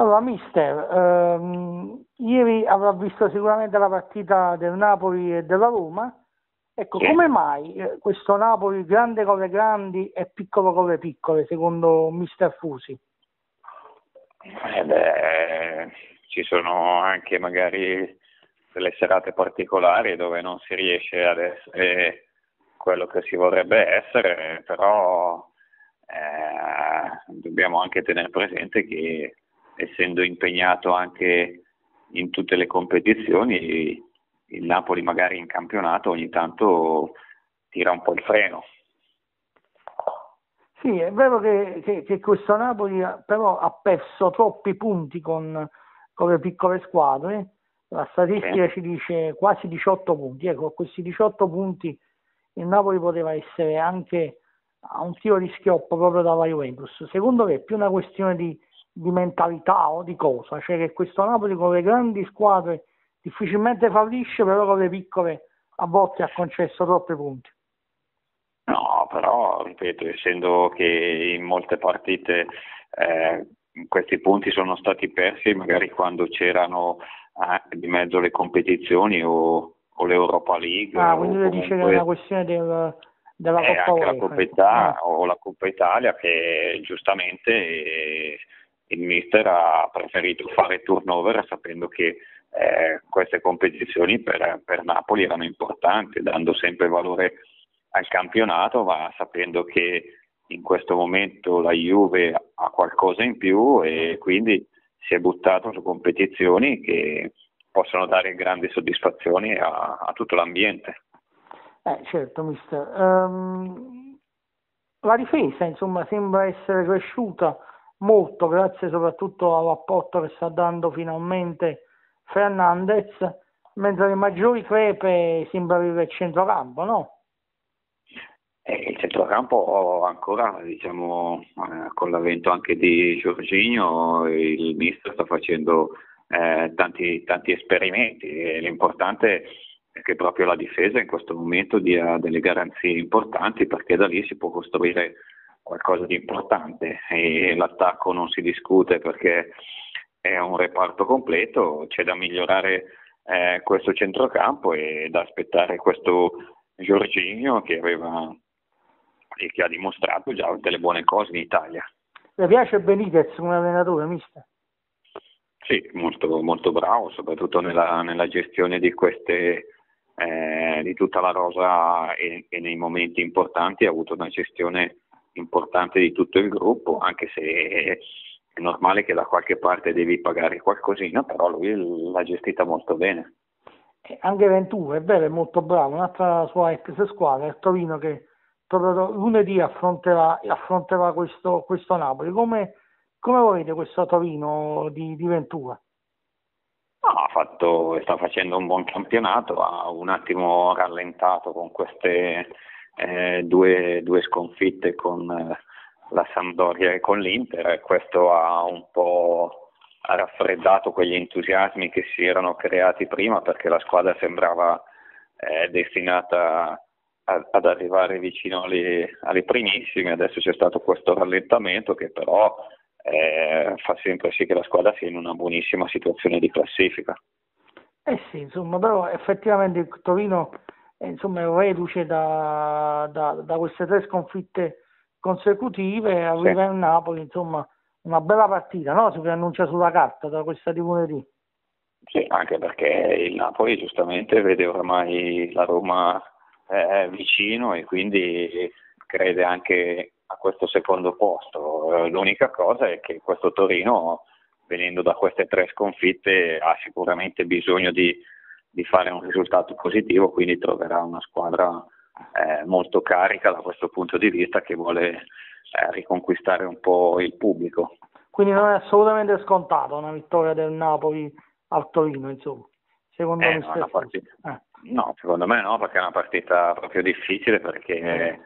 Allora, mister, ehm, ieri avrà visto sicuramente la partita del Napoli e della Roma. Ecco, Sì. come mai eh, questo Napoli grande con le grandi e piccolo con le piccole, secondo mister Fusi? Eh beh, ci sono anche magari delle serate particolari dove non si riesce ad essere quello che si vorrebbe essere, però eh, dobbiamo anche tenere presente che essendo impegnato anche in tutte le competizioni, il Napoli magari in campionato ogni tanto tira un po' il freno. Sì, è vero che, che- che questo Napoli però ha perso troppi punti con, con le piccole squadre. La statistica Sì. ci dice quasi 18 punti. Ecco, con questi 18 punti il Napoli poteva essere anche a un tiro di schioppo proprio dalla Juventus. Secondo me è più una questione di, di mentalità o di cosa? Cioè che questo Napoli con le grandi squadre difficilmente fallisce, però con le piccole a volte ha concesso troppi punti. No, però, ripeto, essendo che in molte partite eh, questi punti sono stati persi, magari quando c'erano eh, di mezzo le competizioni o, o l'Europa League, Ah, quindi lei dice che è comunque, una questione del, della eh, Coppa anche la UEFA. Coppa ecco. Italia Ah, o la Coppa Italia che giustamente eh, il mister ha preferito fare turnover sapendo che eh, queste competizioni per, per Napoli erano importanti, dando sempre valore al campionato, ma sapendo che in questo momento la Juve ha qualcosa in più e quindi si è buttato su competizioni che possono dare grandi soddisfazioni a, a tutto l'ambiente. eh, certo, mister. Ehm, la difesa, insomma, sembra essere cresciuta molto grazie soprattutto all'apporto che sta dando finalmente Fernandez, mentre le maggiori crepe sembra avere il centrocampo, no? E il centrocampo ancora, diciamo, eh, con l'avvento anche di Giorginio, il mister sta facendo eh, tanti, tanti esperimenti e l'importante è che proprio la difesa in questo momento dia delle garanzie importanti perché da lì si può costruire qualcosa di importante e l'attacco non si discute perché è un reparto completo, c'è da migliorare eh, questo centrocampo e da aspettare questo Giorginio che aveva e che ha dimostrato già delle buone cose in Italia. Le piace Benitez come allenatore, mister? Sì, molto, molto bravo, soprattutto nella, nella gestione di queste eh, di tutta la rosa e, e nei momenti importanti ha avuto una gestione importante di tutto il gruppo, anche se è normale che da qualche parte devi pagare qualcosina, però lui l'ha gestita molto bene. Anche Ventura, è vero, è molto bravo, un'altra sua ex squadra, il Torino, che proprio lunedì affronterà, affronterà questo, questo Napoli. Come, come lo vede questo Torino di, di Ventura? No, ha fatto, sta facendo un buon campionato, ha un attimo rallentato con queste eh, due, due sconfitte con eh, la Sampdoria e con l'Inter e questo ha un po' raffreddato quegli entusiasmi che si erano creati prima perché la squadra sembrava eh, destinata a- ad arrivare vicino alle, alle primissime, adesso c'è stato questo rallentamento che però eh, fa sempre sì che la squadra sia in una buonissima situazione di classifica. Eh sì, insomma, però effettivamente il Torino insomma, è reduce da, da, da queste tre sconfitte consecutive, arriva in Napoli, insomma, una bella partita, no? Si preannuncia sulla carta da questa di lunedì. Sì, anche perché il Napoli giustamente vede oramai la Roma eh, vicino e quindi crede anche a questo secondo posto. Eh, L'unica cosa è che questo Torino, venendo da queste tre sconfitte, ha sicuramente bisogno di, di fare un risultato positivo, quindi troverà una squadra eh, molto carica da questo punto di vista che vuole eh, riconquistare un po' il pubblico. Quindi non è assolutamente scontato una vittoria del Napoli al Torino, insomma, secondo Eh, me no, partita- Eh. No, secondo me no, perché è una partita proprio difficile perché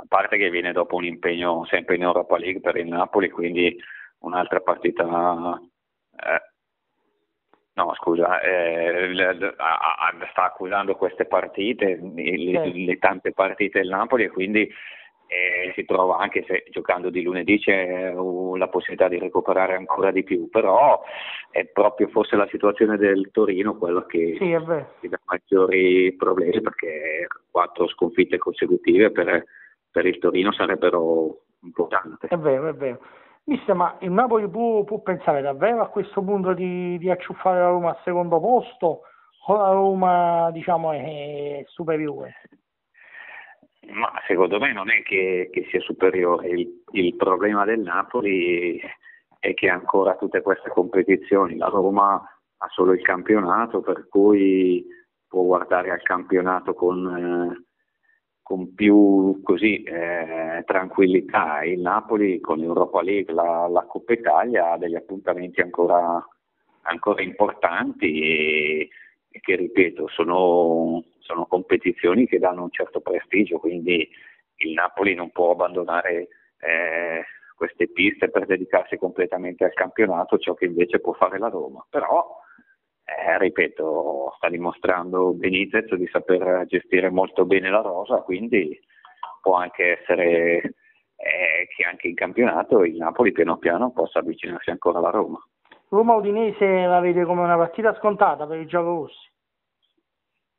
a parte che viene dopo un impegno sempre in Europa League per il Napoli, quindi un'altra partita eh, no scusa, eh, sta accusando queste partite, le, le- tante partite del Napoli e quindi e si trova anche se giocando di lunedì c'è la possibilità di recuperare ancora di più, però è proprio forse la situazione del Torino quella che sì, dà maggiori problemi perché quattro sconfitte consecutive per, per il Torino sarebbero importanti. È vero, è vero. Mister, ma il Napoli può, può, pensare davvero a questo punto di, di acciuffare la Roma al secondo posto o la Roma diciamo, è superiore? Ma secondo me non è che, che sia superiore, il, il, problema del Napoli è che ancora tutte queste competizioni, la Roma ha solo il campionato per cui può guardare al campionato con, eh, con più così, eh, tranquillità, il Napoli con l'Europa League, la, la Coppa Italia ha degli appuntamenti ancora, ancora importanti e, e che ripeto sono sono competizioni che danno un certo prestigio, quindi il Napoli non può abbandonare eh, queste piste per dedicarsi completamente al campionato, ciò che invece può fare la Roma. Però, eh, ripeto, sta dimostrando Benitez di saper gestire molto bene la rosa, quindi può anche essere eh, che anche in campionato il Napoli piano piano possa avvicinarsi ancora alla Roma. Roma Udinese la vede come una partita scontata per i giallorossi?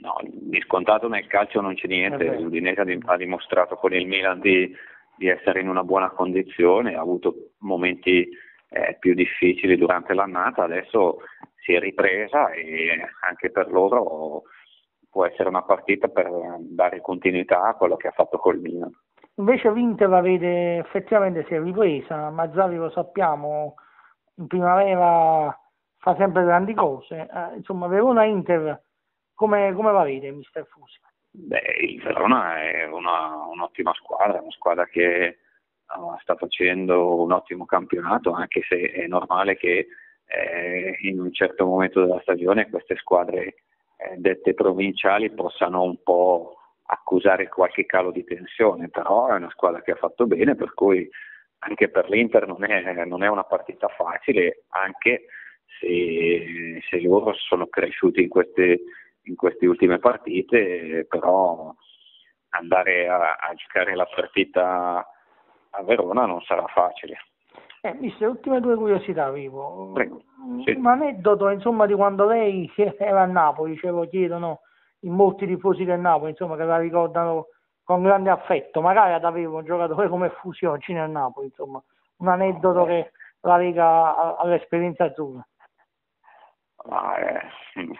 No, di scontato nel calcio non c'è niente, l'Udinese ha dimostrato con il Milan di, di, essere in una buona condizione, ha avuto momenti eh, più difficili durante l'annata, adesso si è ripresa e anche per loro può essere una partita per dare continuità a quello che ha fatto col Milan. Invece l'Inter la vede effettivamente si è ripresa, Mazzari lo sappiamo, in primavera fa sempre grandi cose, eh, insomma Verona-Inter come, come va vede, mister Fusi? Beh, il Verona è una, un'ottima squadra, una squadra che uh, sta facendo un ottimo campionato, anche se è normale che eh, in un certo momento della stagione queste squadre eh, dette provinciali possano un po' accusare qualche calo di tensione, però è una squadra che ha fatto bene, per cui anche per l'Inter non è, non è una partita facile, anche se, se loro sono cresciuti in queste in queste ultime partite, però andare a, a giocare la partita a Verona non sarà facile. Eh, mister, ultime due curiosità, Vivo. Prego. Sì. Un aneddoto, insomma, di quando lei era a Napoli, dicevo, chiedono in molti tifosi del Napoli, insomma, che la ricordano con grande affetto, magari ad avere un giocatore come Fusione nel Napoli, insomma, un aneddoto che la lega all'esperienza azzurra. Ma, eh,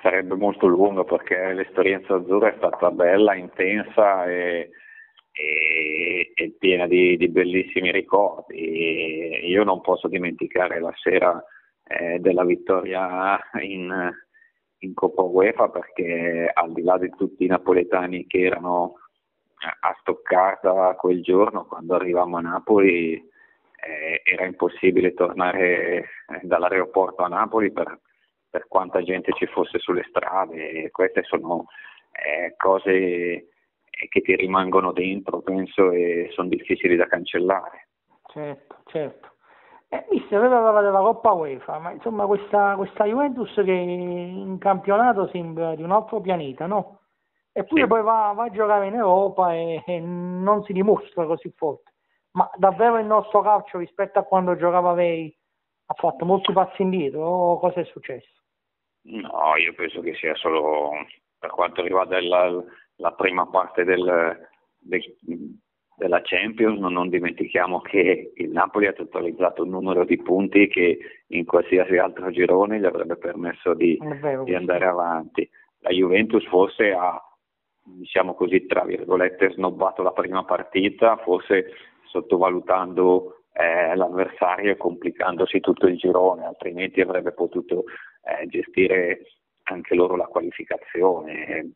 sarebbe molto lungo perché l'esperienza azzurra è stata bella, intensa e, e, piena di, di, bellissimi ricordi. Io non posso dimenticare la sera eh, della vittoria in, in Coppa UEFA perché al di là di tutti i napoletani che erano a Stoccarda quel giorno, quando arrivavamo a Napoli, eh, era impossibile tornare eh, dall'aeroporto a Napoli per per quanta gente ci fosse sulle strade, queste sono eh, cose che ti rimangono dentro, penso, e sono difficili da cancellare. Certo, certo. Eh, mister, aveva parlato della Coppa UEFA, ma insomma questa, questa Juventus che in campionato sembra di un altro pianeta, no? Eppure sì. poi va, va, a giocare in Europa e, e, non si dimostra così forte. Ma davvero il nostro calcio rispetto a quando giocava lei ha fatto molti passi indietro o cosa è successo? No, io penso che sia solo per quanto riguarda la, la prima parte del, del, della Champions, non dimentichiamo che il Napoli ha totalizzato un numero di punti che in qualsiasi altro girone gli avrebbe permesso di, di andare avanti. La Juventus forse ha, diciamo così, tra virgolette, snobbato la prima partita, forse sottovalutando eh, l'avversario e complicandosi tutto il girone, altrimenti avrebbe potuto eh, gestire anche loro la qualificazione.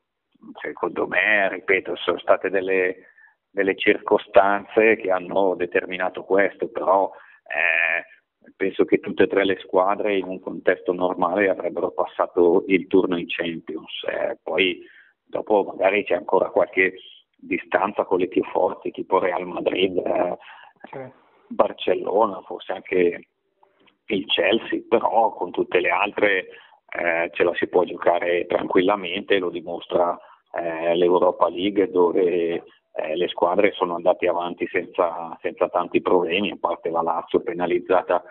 Secondo me, ripeto, sono state delle, delle circostanze che hanno determinato questo, però eh, penso che tutte e tre le squadre in un contesto normale avrebbero passato il turno in Champions. Eh, poi dopo magari c'è ancora qualche distanza con le più forti, tipo Real Madrid, eh, Barcellona, forse anche il Chelsea, però con tutte le altre eh, ce la si può giocare tranquillamente, lo dimostra eh, l'Europa League dove eh, le squadre sono andate avanti senza, senza tanti problemi, a parte la Lazio penalizzata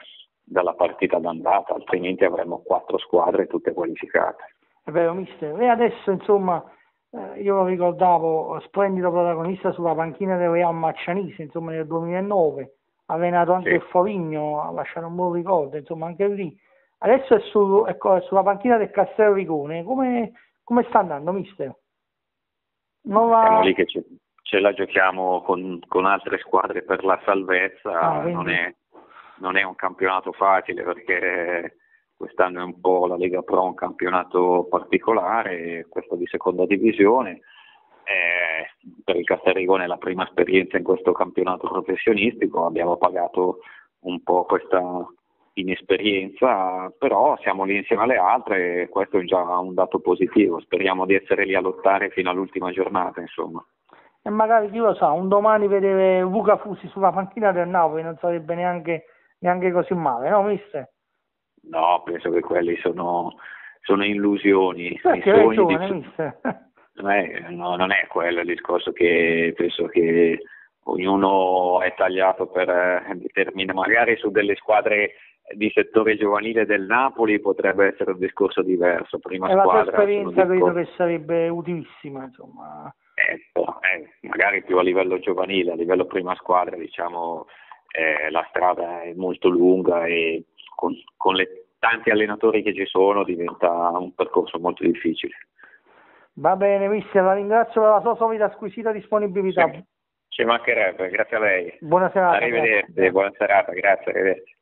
dalla partita d'andata, altrimenti avremmo quattro squadre tutte qualificate. È vero, mister. E adesso, insomma, eh, io lo ricordavo, splendido protagonista sulla panchina del Real Maccianise, insomma, nel 2009, ha allenato anche sì. il Foligno, ha lasciato un buon ricordo, insomma, anche lì. Adesso è, su, ecco, è sulla panchina del Castello Rigone, come, come sta andando, mister? Va... Siamo lì che ce, ce la giochiamo con, con, altre squadre per la salvezza, ah, non, è, non, è, un campionato facile perché quest'anno è un po' la Lega Pro un campionato particolare, questo di seconda divisione. Eh, per il Castellrigone è la prima esperienza in questo campionato professionistico, abbiamo pagato un po' questa inesperienza, però siamo lì insieme alle altre e questo è già un dato positivo, speriamo di essere lì a lottare fino all'ultima giornata insomma. E magari chi lo sa, un domani vedere Luca Fusi sulla panchina del Napoli non sarebbe neanche, neanche così male, no mister? No, penso che quelli sono, sono illusioni. Perché hai ragione, di... non, è, no, non è quello il discorso che penso che ognuno è tagliato per eh, determinare, magari su delle squadre di settore giovanile del Napoli potrebbe essere un discorso diverso. Prima e squadra, la tua esperienza credo che sarebbe utilissima, insomma. Ecco, eh, magari più a livello giovanile, a livello prima squadra, diciamo, eh, la strada è molto lunga e con, con le tanti allenatori che ci sono diventa un percorso molto difficile. Va bene, mister, la ringrazio per la sua solita squisita disponibilità. Sì, ci mancherebbe, grazie a lei. Buona serata. Arrivederci, buona serata, grazie, arrivederci.